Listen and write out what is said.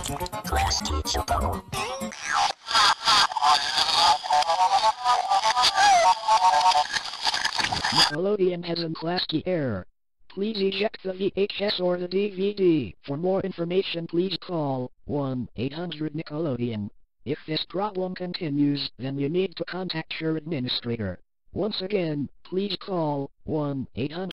Class teacher. Nickelodeon has a classy error. Please eject the VHS or the DVD. For more information please call 1-800-Nickelodeon. If this problem continues, then you need to contact your administrator. Once again, please call 1-800